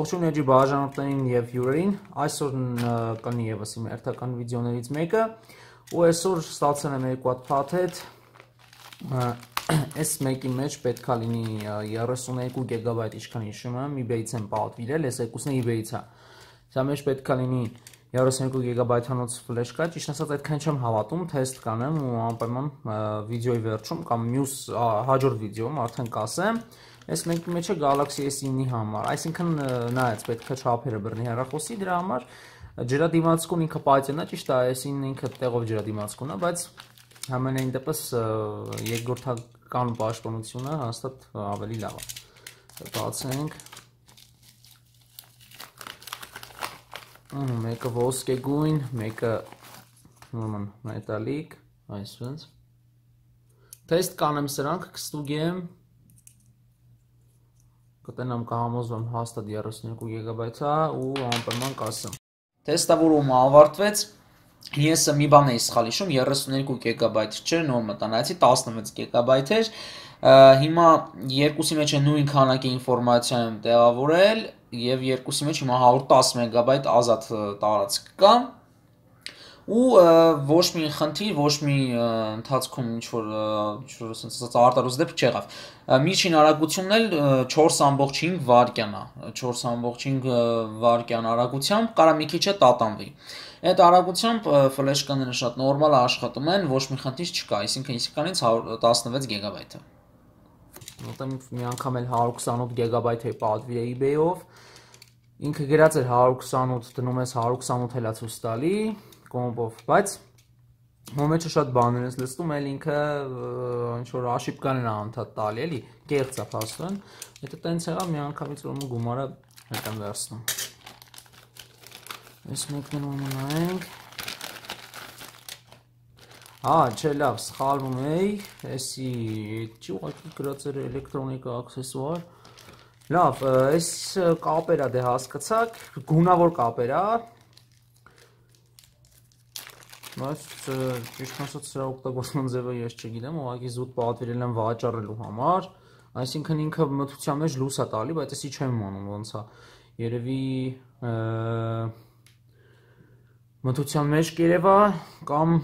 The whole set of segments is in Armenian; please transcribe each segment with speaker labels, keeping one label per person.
Speaker 1: Ողջույն էջի բաժանորդներին եւ հյուրերին։ Այսօր կլինի եւս իմ հերթական վիդեոներից մեկը, ու այսօր ստացել եմ երկու հատ փաթեթ։ Այս մեկի մեջ պետքա լինի 32 GB ինչքան հիշում եմ, eBay-ից եմ պատվիրել, այս երկուսն eBay-ից է։ Սա մեջ պետքա լինի 32 GB-անոց ֆլեշ կա, ճիշտ ասած այդքան չեմ հավատում, թեստ կանեմ ու անպայման վիդեոյի վերջում կամ մյուս հաջորդ վիդեոում արդեն կասեմ, Այս մեկի մեջ է Galaxy S9-ի համար, այսինքն նայած պետք է չափերը բռնի հեռախոսի դրա համար ջրադիմացկուն ինքը պայծեն է, ճիշտ է, S9-ը ինքը տեղով ջրադիմացկուն է, բայց համենայն դեպս երկրորդական պաշտպանությունը հաստատ ավելի լավ է։ Բացենք։ Մեկը ոսկե գույն, մեկը նորմալ մետալիկ, այսպես։ Թեստ կանեմ սրանք, կստուգեմ կտենամ կհամոզվեմ հաստատ 32 GB է ու անպայման կասեմ։ Տեստավորումը ավարտվեց։ Ես մի բան էի սխալ հիշում, 32 GB չէ, նոր մտանացի 16 GB էր։ Հիմա երկուսի մեջ է նույն քանակի ինֆորմացիա եմ տեղավորել եւ երկուսի մեջ հիմա 110 MB ազատ տարածք կա ու ոչ մի խնդիր, ոչ մի ընթացքում ինչ որ ինչ որ ասած արտարոց դեպք չեղավ։ Միջին արագությունն էլ 4.5 վայրկյան է, 4.5 վայրկյան արագությամբ, կարա մի քիչ է տատանվի։ Այդ արագությամբ ֆլեշկաները շատ նորմալ աշխատում են, ոչ մի խնդիր չկա, այսինքն իսկականից 16 GB-ը։ Որտեմ մի անգամ էլ 128 GB է պատվի eBay-ով։ Ինքը գրած էր 128, դնում ես 128 հելա ցույց տալի, կոմբով, բայց Մոմեջը շատ բաներ ես լսում, էլ ինքը ինչ որ աշիպկաներ է անդադ տալի, էլի, կեղծ է փաստորեն։ Եթե տենց եղավ, մի անգամից որ գումարը հետ եմ վերցնում։ Այս մեկն էլ ունենք։ Ա, չէ, լավ, սխալվում էի, էսի, չի ուղղակի գրած էր էլեկտրոնիկա աքսեսուար։ Լավ, այս կապերա դե հասկացաք, գունավոր կապերա, Բայց ճիշտ ասած սրա օգտագործման ձևը ես չգիտեմ, ուղղակի զուտ պատվիրել եմ վաճառելու համար, այսինքն ինքը մթության մեջ լույս է տալի, բայց էսի չեմ իմանում ոնց է։ Երևի մթության մեջ կերևա կամ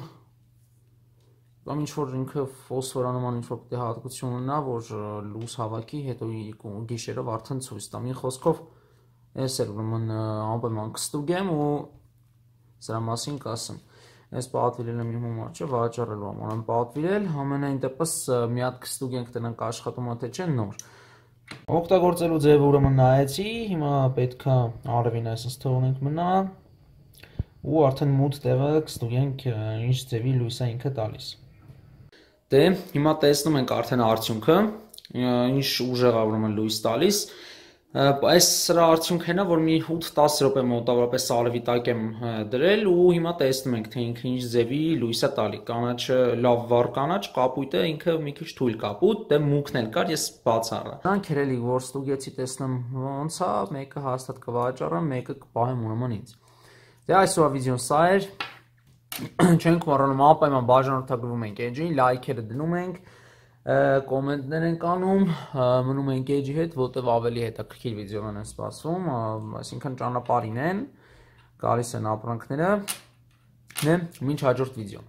Speaker 1: կամ ինչ որ ինքը ֆոսֆորանման ինչ որ պետք է հատկություն ունենա, որ լույս հավաքի, հետո գիշերով արդեն ցույց տա։ Մի խոսքով էս էր ուրեմն անպայման կստուգեմ ու սրա մասին կասեմ այս պատվիրել եմ իմ համար չէ, վաճառելու համար եմ պատվիրել, ամենայն դեպս մի հատ կստուգենք տնենք աշխատում է թե չէ նոր։ Օգտագործելու ձևը ուրեմն նայեցի, հիմա պետքա արևին այսպես թողնենք մնա ու արդեն մութ տեղը կստուգենք ինչ ձևի լույս է ինքը տալիս։ Դե, հիմա տեսնում ենք արդեն արդյունքը, ինչ ուժեղ է ուրեմն լույս տալիս այս սրա արդյունքն է որ մի 8-10 րոպե մոտավորապես արևի տակ եմ դրել ու հիմա տեսնում ենք թե ինքը ինչ ձևի լույս է տալի կանաչը լավ վառ կանաչ կապույտը ինքը մի քիչ թույլ կապույտ դե մուկն էլ կար ես բաց առա դրանք երելի որ ստուգեցի տեսնեմ ոնց է մեկը հաստատ կվաճառեմ մեկը կպահեմ ուրեմն ինձ դե այսօր վիդեոն սա էր չենք մոռանում ապայման բաժանորդագրվում ենք էջին լայքերը դնում ենք կոմենտներ ենք անում, մնում ենք էջի հետ, որտեվ ավելի հետաքրքիր վիդեոներ են սպասվում, այսինքն ճանապարհին են, գալիս են ապրանքները։ Նե, ոչ հաջորդ վիդեո։